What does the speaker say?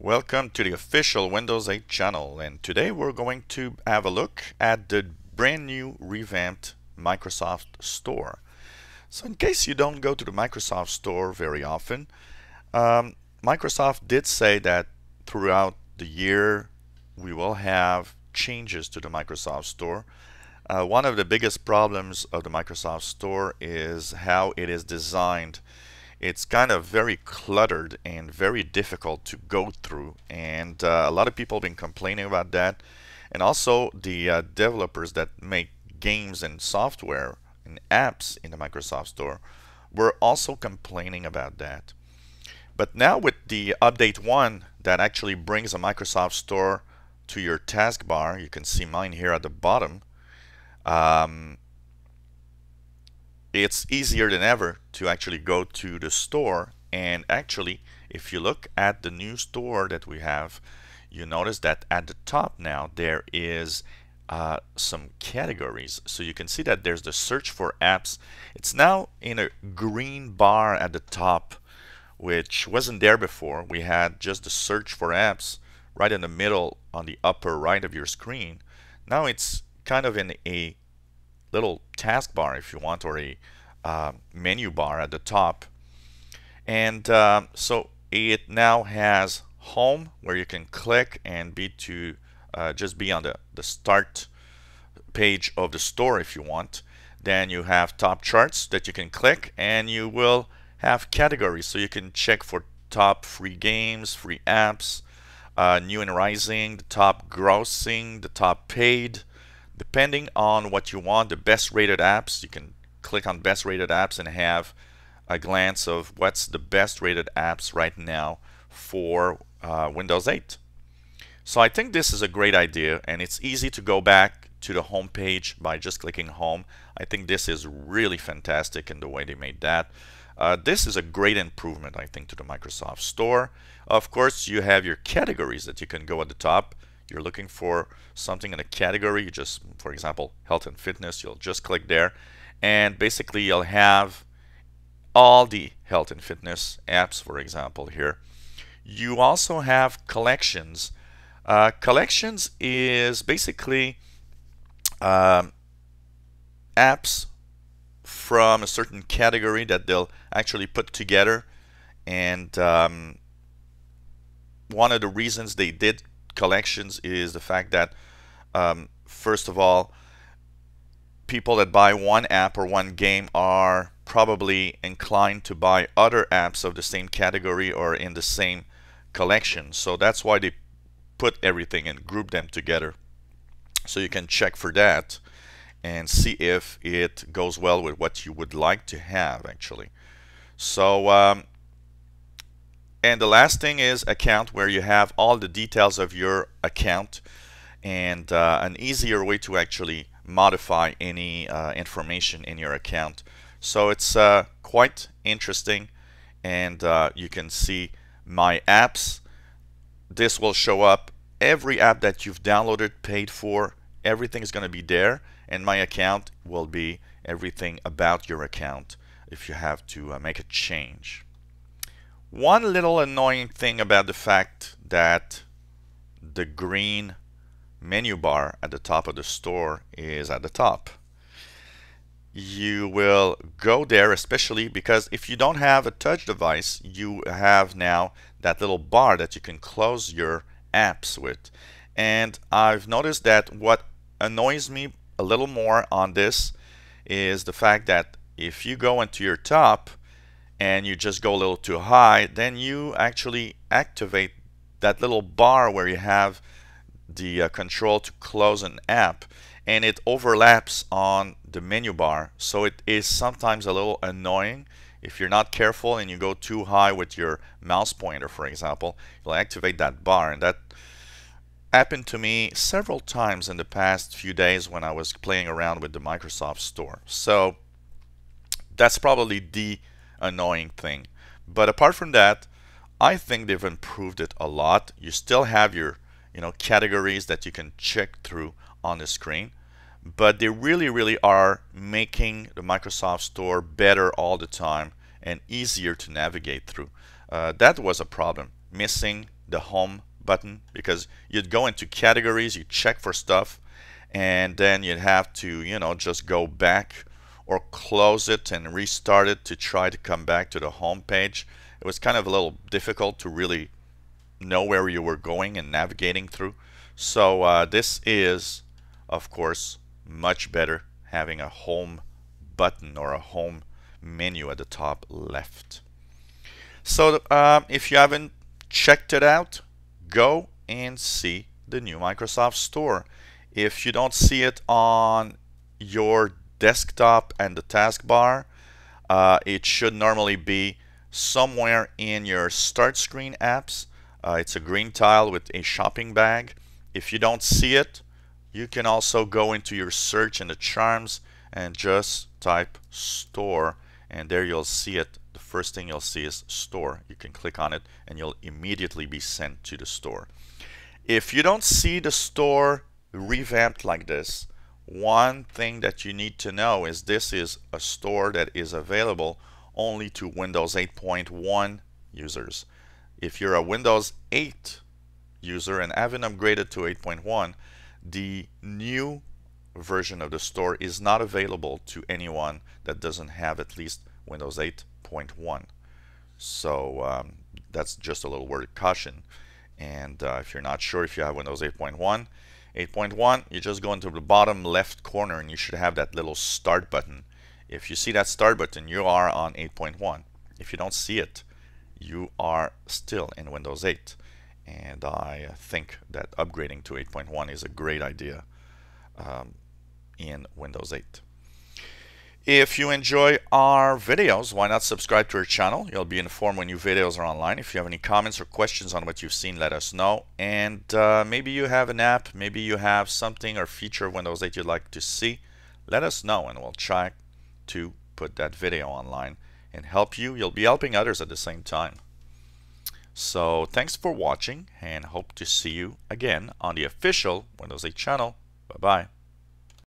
Welcome to the official Windows 8 channel and today we're going to have a look at the brand new revamped Microsoft Store. So in case you don't go to the Microsoft Store very often, um, Microsoft did say that throughout the year we will have changes to the Microsoft Store. Uh, one of the biggest problems of the Microsoft Store is how it is designed it's kind of very cluttered and very difficult to go through and uh, a lot of people have been complaining about that. And also the uh, developers that make games and software and apps in the Microsoft Store were also complaining about that. But now with the update 1 that actually brings a Microsoft Store to your taskbar you can see mine here at the bottom um, it's easier than ever to actually go to the store and actually if you look at the new store that we have you notice that at the top now there is uh, some categories. So you can see that there's the search for apps. It's now in a green bar at the top which wasn't there before. We had just the search for apps right in the middle on the upper right of your screen. Now it's kind of in a little taskbar if you want or a uh, menu bar at the top. And uh, so it now has home where you can click and be to uh, just be on the, the start page of the store if you want. Then you have top charts that you can click and you will have categories. So you can check for top free games free apps uh, new and rising the top grossing the top paid depending on what you want the best rated apps you can click on best rated apps and have a glance of what's the best rated apps right now for uh, Windows 8 so I think this is a great idea and it's easy to go back to the home page by just clicking home. I think this is really fantastic in the way they made that. Uh, this is a great improvement I think to the Microsoft Store. Of course you have your categories that you can go at the top you're looking for something in a category, you just, for example, health and fitness, you'll just click there. And basically you'll have all the health and fitness apps, for example, here. You also have collections. Uh, collections is basically um, apps from a certain category that they'll actually put together and um, one of the reasons they did collections is the fact that um, first of all people that buy one app or one game are probably inclined to buy other apps of the same category or in the same collection. So that's why they put everything and group them together. So you can check for that and see if it goes well with what you would like to have actually. So um, and the last thing is account where you have all the details of your account and uh, an easier way to actually modify any uh, information in your account. So it's uh, quite interesting and uh, you can see my apps. This will show up every app that you've downloaded, paid for, everything is going to be there and my account will be everything about your account if you have to uh, make a change. One little annoying thing about the fact that the green menu bar at the top of the store is at the top. You will go there especially because if you don't have a touch device you have now that little bar that you can close your apps with and I've noticed that what annoys me a little more on this is the fact that if you go into your top and you just go a little too high, then you actually activate that little bar where you have the uh, control to close an app and it overlaps on the menu bar. So it is sometimes a little annoying if you're not careful and you go too high with your mouse pointer for example you'll activate that bar. And that happened to me several times in the past few days when I was playing around with the Microsoft Store. So that's probably the annoying thing. But apart from that, I think they've improved it a lot. You still have your you know categories that you can check through on the screen but they really really are making the Microsoft Store better all the time and easier to navigate through uh, that was a problem missing the home button because you'd go into categories, you check for stuff, and then you'd have to, you know, just go back or close it and restart it to try to come back to the home page. It was kind of a little difficult to really know where you were going and navigating through. So uh, this is, of course, much better having a home button or a home menu at the top left. So uh, if you haven't checked it out, go and see the new Microsoft Store. If you don't see it on your desktop and the taskbar, uh, it should normally be somewhere in your start screen apps. Uh, it's a green tile with a shopping bag. If you don't see it, you can also go into your search in the charms and just type store and there you'll see it the first thing you'll see is store you can click on it and you'll immediately be sent to the store if you don't see the store revamped like this one thing that you need to know is this is a store that is available only to Windows 8.1 users. If you're a Windows 8 user and haven't upgraded to 8.1 the new version of the store is not available to anyone that doesn't have at least Windows 8.1 so um, that's just a little word of caution. And uh, if you're not sure if you have Windows 8.1 8.1 you just go into the bottom left corner and you should have that little start button. If you see that start button you are on 8.1 if you don't see it you are still in Windows 8 and I think that upgrading to 8.1 is a great idea um, in Windows 8. If you enjoy our videos, why not subscribe to our channel? You'll be informed when new videos are online. If you have any comments or questions on what you've seen, let us know. And uh, maybe you have an app, maybe you have something or feature of Windows 8 you'd like to see, let us know and we'll try to put that video online and help you. You'll be helping others at the same time. So thanks for watching and hope to see you again on the official Windows 8 channel. Bye-bye.